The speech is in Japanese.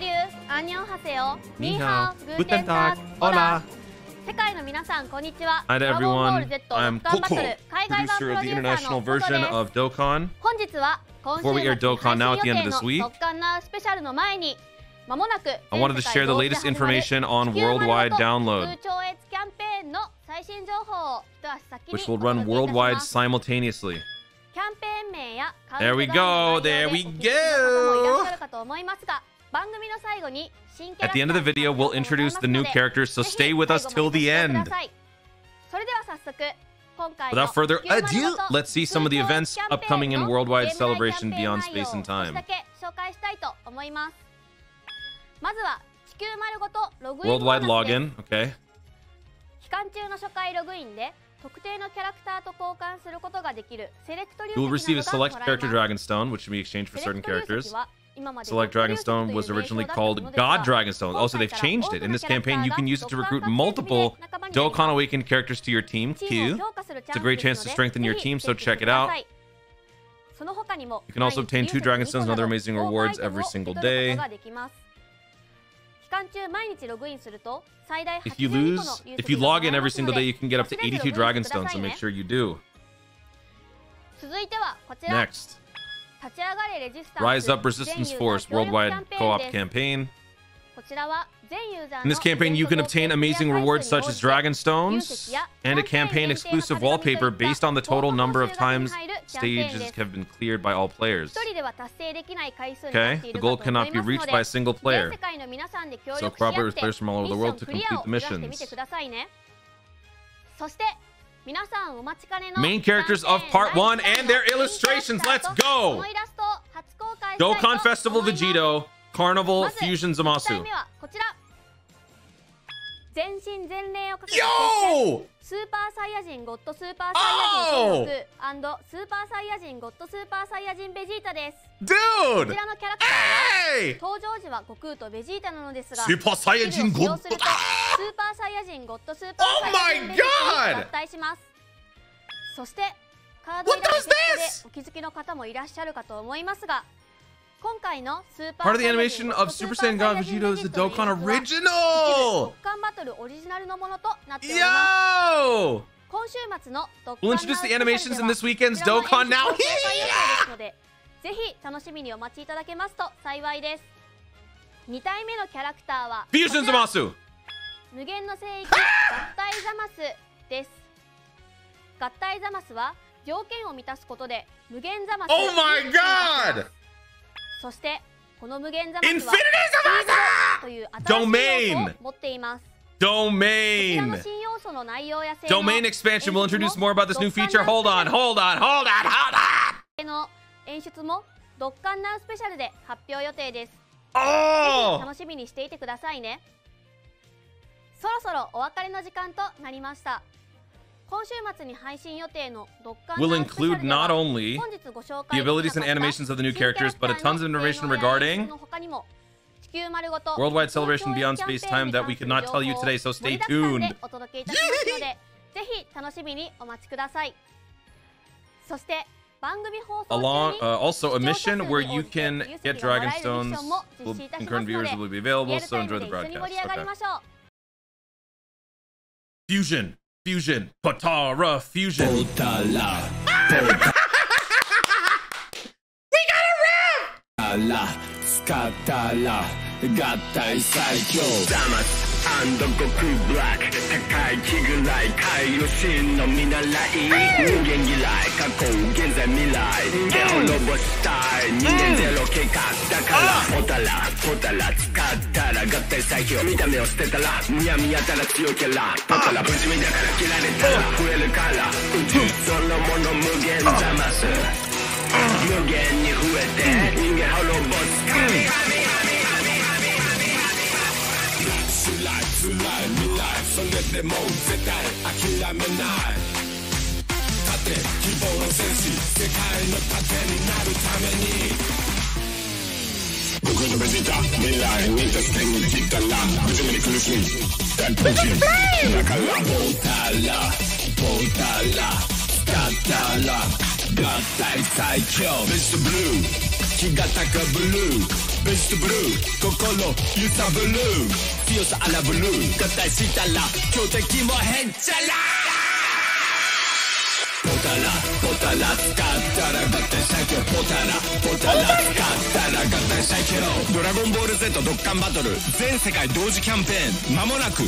流アンニョンハセヨニーハハオ、グーテンタク、オラ。世界の皆さんこんにちは Hi to ドラゴンボー everyone. ル Z I'm ドッカンバトル Coco, 海外版プ producer ロ of デ the ューサー international のココ version です of Dokkan. 本日は今週 Before we air 末に Dokkan now 配 at the 信 end 予 of 定 this の week, ドッカンナースペシャルの前にまもなく I wanted to share the latest information on worldwide download, 通超越キャンペーンの最新情報を一足先に which will お届 run けいたしま worldwide す simultaneously. キャンペーン名やカウン There ト we ダウンの go, 内容 there で we お聞きの方もいらっ go. At the end of the video, we'll introduce the new characters, so stay with us till the end. Without further ado, let's see some of the events upcoming in Worldwide Celebration Beyond Space and Time. Worldwide login, okay. 期間中の初回ログインで特定のキャラクターと交換することができるセレクト流石などがもらえます。You will receive a select character Dragonstone, which should be exchanged for certain characters. セレクト流石は Select Dragonstone was originally called God Dragonstone. Also, they've changed it. In this campaign, you can use it to recruit multiple Dokkan Awakened characters to your team. Q. It's a great chance to strengthen your team, so check it out. You can also obtain two Dragonstones and other amazing rewards every single day. If you lose, if you log in every single day, you can get up to 82 Dragonstones, so make sure you do. Next. Rise Up Resistance Force Worldwide Co-op Campaign. In this campaign, you can obtain amazing rewards such as Dragon Stones and a campaign-exclusive wallpaper based on the total number of times stages have been cleared by all players. Okay, the goal cannot be reached by a single player, so cooperate with players from all over the world to complete the missions. 皆さんお待ちかねの Main characters of Part 1 and their illustrations. Let's go! このイラストを初公開したいと Dokkan Festival 思います Vegito, Carnival まず Fusion 1体 Zamasu. 目はこちら全身全霊をかけた Yo! スーパーサイヤ人ゴッドスーパーサイヤ人スーパーサイヤ人ゴッドスーパーサイヤ人ベジータですこ Dude! ちらのキャラクターは Hey! 登場時は悟空とベジータなのですがーパーサイヤ人ゴッドスーパーサイヤ人ベジータに合体しますそしてカードイラストでお気づきの方もいらっしゃるかと思いますが今回のスーパーサイヤ人ゴッドスーパーサイヤ人ベジータの!ドッカンバトルオリジナルのものとなっております。今週末のドッカンナー introduce スペシャルではこちらの演出を公開です!のでぜひ楽しみにお待ちいただけますと幸いです。2体目のキャラクターは Fusion こちら Zamasu! 無限の聖域合体ザマスです。合体ザマスは条件を満たすことで無限ザマス Oh my god! そしてこの無限ザマスは!という新しい要素を持っています。Domain! や性能 Domain expansion will introduce more about this new feature. Hold on, hold on, hold on, hold on! の演出もドッカンナウスペシャルで発表予定です。Oh! 楽しみにしていてくださいね。そろそろお別れの時間となりました。今週末に配信予定のドッカン Will include not only 本日ご紹介 the abilities and animations of the new characters, but a tons of information regarding の他にも地球丸ごと Worldwide Celebration Beyond Space Time that we could not tell you today, so stay tuned. でお届けいたしますので、ぜひ楽しみにお待ちください。そして番組放送中 Along, に uh, also, a mission 数 where に you can get がもら Dragon えるミッショ Stones. ンも Will, 実施いたしま concurrent すの viewers で will be リ available, so enjoy で the broadcast. Okay. ましょう。Fusion, fusion, Patara, fusion. Potala. Potala. Skatala. 合体最強ダマス悟空ブラック高い気ぐらい海洋神の見習い人間嫌い過去現在未来人間滅ぼしたい人間ゼロ計画だからポタラポタラ使ったら合体最強見た目を捨てたらむやみやたら強いキャラポタラ不死身だから切られたら増えるから宇宙そのもの無限ざます無限に増えて人間滅ぼす神辛い辛い未来それでも絶対諦めない盾希望の戦士世界の盾になるために僕のベジータ未来に助けに来たら初めに苦しみ大ピンチだからポータラポータラスタッタラ合体最強ベストブルー気が高ブルー。ベジタブル心揺さぶる強さ荒ぶる合体したら強敵もへっちゃらポタラポタラ使ったら合体最強ポタラポタラ使ったら合体最強ドラゴンボール Z ドッカンバトル全世界同時キャンペーン間もなく